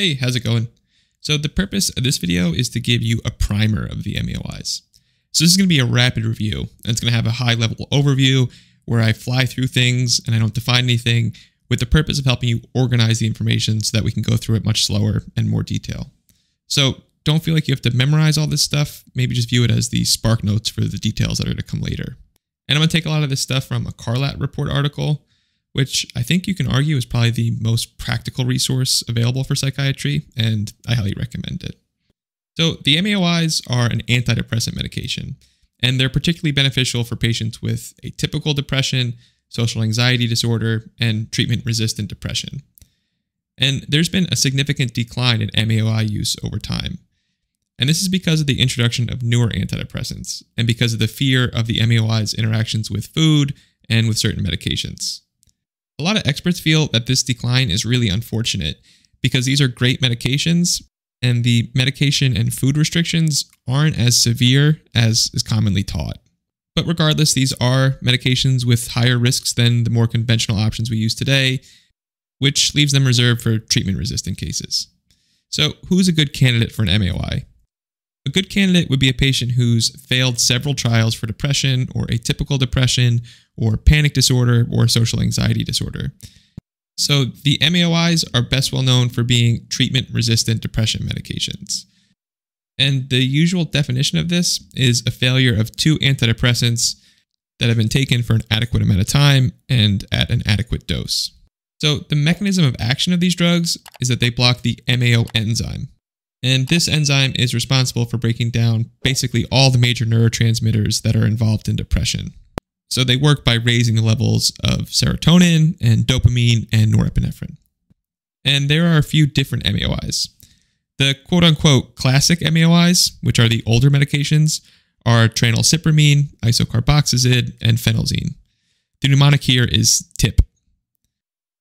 Hey, how's it going? So the purpose of this video is to give you a primer of the MAOIs. So this is going to be a rapid review, and it's going to have a high level overview where I fly through things and I don't define anything with the purpose of helping you organize the information so that we can go through it much slower and more detail. So don't feel like you have to memorize all this stuff. Maybe just view it as the spark notes for the details that are to come later. And I'm going to take a lot of this stuff from a Carlat report article, which I think you can argue is probably the most practical resource available for psychiatry, and I highly recommend it. So, the MAOIs are an antidepressant medication, and they're particularly beneficial for patients with atypical depression, social anxiety disorder, and treatment resistant depression. And there's been a significant decline in MAOI use over time. And this is because of the introduction of newer antidepressants and because of the fear of the MAOI's interactions with food and with certain medications. A lot of experts feel that this decline is really unfortunate because these are great medications and the medication and food restrictions aren't as severe as is commonly taught. But regardless, these are medications with higher risks than the more conventional options we use today, which leaves them reserved for treatment resistant cases. So, who's a good candidate for an MAOI? A good candidate would be a patient who's failed several trials for depression or atypical depression or panic disorder or social anxiety disorder. So the MAOIs are best well known for being treatment resistant depression medications. And the usual definition of this is a failure of two antidepressants that have been taken for an adequate amount of time and at an adequate dose. So the mechanism of action of these drugs is that they block the MAO enzyme. And this enzyme is responsible for breaking down basically all the major neurotransmitters that are involved in depression. So they work by raising the levels of serotonin and dopamine and norepinephrine. And there are a few different MAOIs. The quote unquote classic MAOIs, which are the older medications, are tranylcypromine, isocarboxazid, and phenelzine. The mnemonic here is TIP.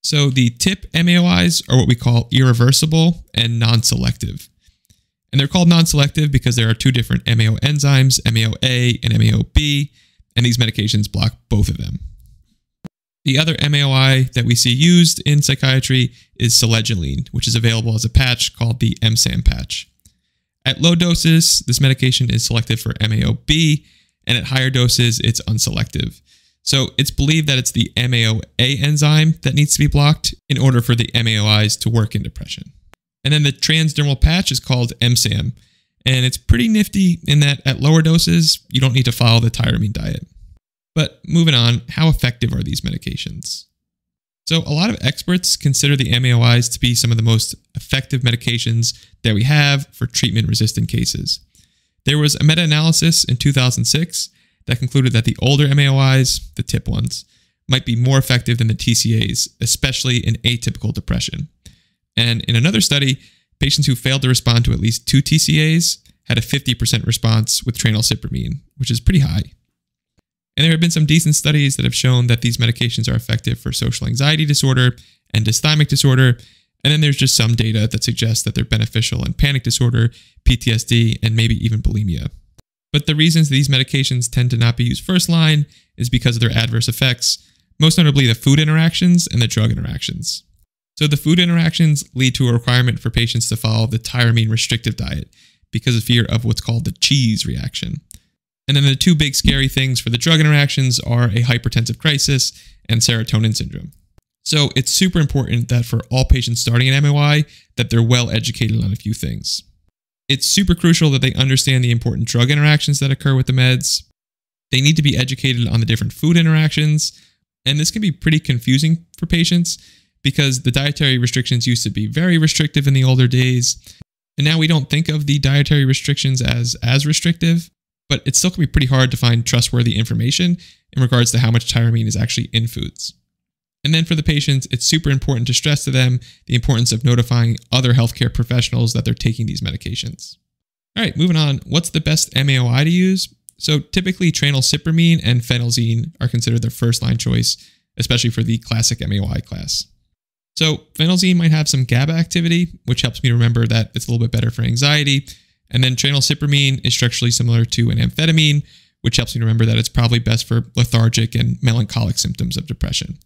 So the TIP MAOIs are what we call irreversible and non selective. And they're called non selective because there are two different MAO enzymes, MAOA and MAOB, and these medications block both of them. The other MAOI that we see used in psychiatry is selegiline, which is available as a patch called the EMSAM patch. At low doses, this medication is selective for MAOB, and at higher doses, it's unselective. So it's believed that it's the MAOA enzyme that needs to be blocked in order for the MAOIs to work in depression. And then the transdermal patch is called EMSAM, and it's pretty nifty in that at lower doses, you don't need to follow the tyramine diet. But moving on, how effective are these medications? So, a lot of experts consider the MAOIs to be some of the most effective medications that we have for treatment resistant cases. There was a meta analysis in 2006 that concluded that the older MAOIs, the TIP ones, might be more effective than the TCAs, especially in atypical depression. And in another study, Patients who failed to respond to at least two TCAs had a 50% response with tranylcypromine, which is pretty high. And there have been some decent studies that have shown that these medications are effective for social anxiety disorder and dysthymic disorder. And then there's just some data that suggests that they're beneficial in panic disorder, PTSD, and maybe even bulimia. But the reasons these medications tend to not be used first line is because of their adverse effects, most notably the food interactions and the drug interactions. So the food interactions lead to a requirement for patients to follow the tyramine restrictive diet because of fear of what's called the cheese reaction. And then the two big scary things for the drug interactions are a hypertensive crisis and serotonin syndrome. So it's super important that for all patients starting an MAOI that they're well educated on a few things. It's super crucial that they understand the important drug interactions that occur with the meds. They need to be educated on the different food interactions, and this can be pretty confusing for patients because the dietary restrictions used to be very restrictive in the older days. And now we don't think of the dietary restrictions as as restrictive, but it still can be pretty hard to find trustworthy information in regards to how much tyramine is actually in foods. And then for the patients, it's super important to stress to them the importance of notifying other healthcare professionals that they're taking these medications. All right, moving on. What's the best MAOI to use? So typically tranylcypromine and phenelzine are considered the first line choice, especially for the classic MAOI class. So phenelzine might have some GABA activity, which helps me remember that it's a little bit better for anxiety. And then tranylcypromine is structurally similar to an amphetamine, which helps me remember that it's probably best for lethargic and melancholic symptoms of depression.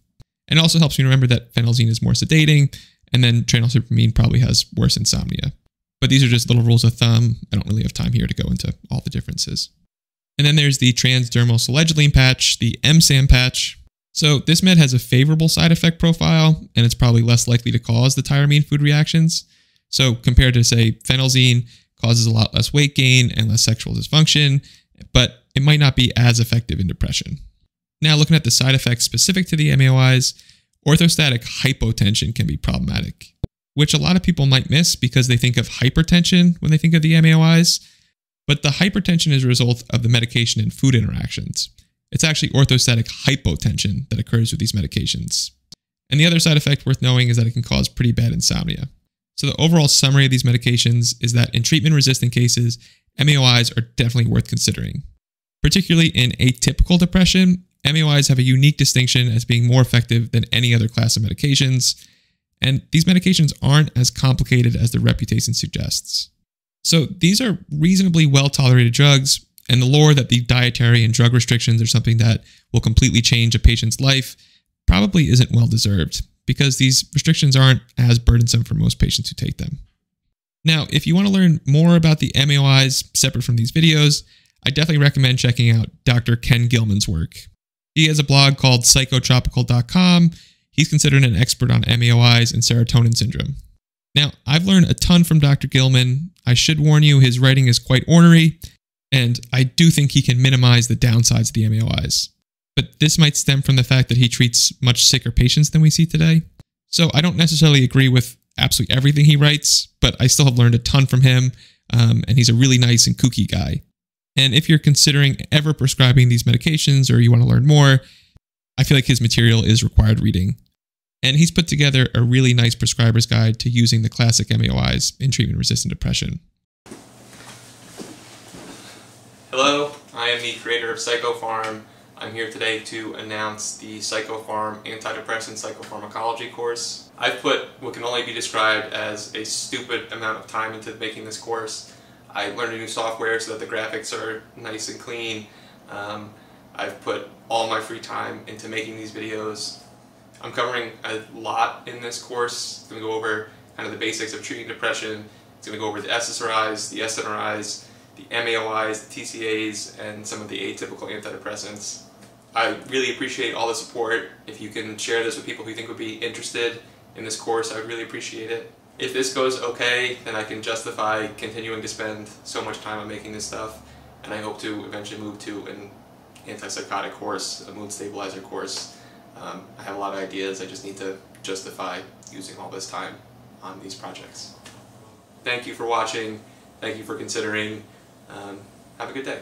And also helps me remember that phenelzine is more sedating and then tranylcypromine probably has worse insomnia. But these are just little rules of thumb. I don't really have time here to go into all the differences. And then there's the transdermal selegiline patch, the EMSAM patch. So this med has a favorable side effect profile, and it's probably less likely to cause the tyramine food reactions. So compared to say phenelzine, causes a lot less weight gain and less sexual dysfunction, but it might not be as effective in depression. Now looking at the side effects specific to the MAOIs, orthostatic hypotension can be problematic, which a lot of people might miss because they think of hypertension when they think of the MAOIs, but the hypertension is a result of the medication and food interactions. It's actually orthostatic hypotension that occurs with these medications. And the other side effect worth knowing is that it can cause pretty bad insomnia. So the overall summary of these medications is that in treatment-resistant cases, MAOIs are definitely worth considering. Particularly in atypical depression, MAOIs have a unique distinction as being more effective than any other class of medications, and these medications aren't as complicated as their reputation suggests. So these are reasonably well tolerated drugs, and the lore that the dietary and drug restrictions are something that will completely change a patient's life probably isn't well deserved because these restrictions aren't as burdensome for most patients who take them. Now, if you want to learn more about the MAOIs separate from these videos, I definitely recommend checking out Dr. Ken Gillman's work. He has a blog called psychotropical.com. He's considered an expert on MAOIs and serotonin syndrome. Now, I've learned a ton from Dr. Gillman. I should warn you, his writing is quite ornery, and I do think he can minimize the downsides of the MAOIs. But this might stem from the fact that he treats much sicker patients than we see today. So I don't necessarily agree with absolutely everything he writes, but I still have learned a ton from him, um, and he's a really nice and kooky guy. And if you're considering ever prescribing these medications or you want to learn more, I feel like his material is required reading. And he's put together a really nice prescriber's guide to using the classic MAOIs in treatment resistant depression. Hello, I am the creator of Psychofarm. I'm here today to announce the Psychofarm Antidepressant Psychopharmacology course. I've put what can only be described as a stupid amount of time into making this course. I learned a new software so that the graphics are nice and clean. Um, I've put all my free time into making these videos. I'm covering a lot in this course. It's going to go over kind of the basics of treating depression. It's going to go over the SSRIs, the SNRIs, the MAOIs, the TCAs, and some of the atypical antidepressants. I really appreciate all the support. If you can share this with people who you think would be interested in this course, I would really appreciate it. If this goes okay, then I can justify continuing to spend so much time on making this stuff, and I hope to eventually move to an antipsychotic course, a mood stabilizer course. Um, I have a lot of ideas, I just need to justify using all this time on these projects. Thank you for watching, thank you for considering, um, have a good day.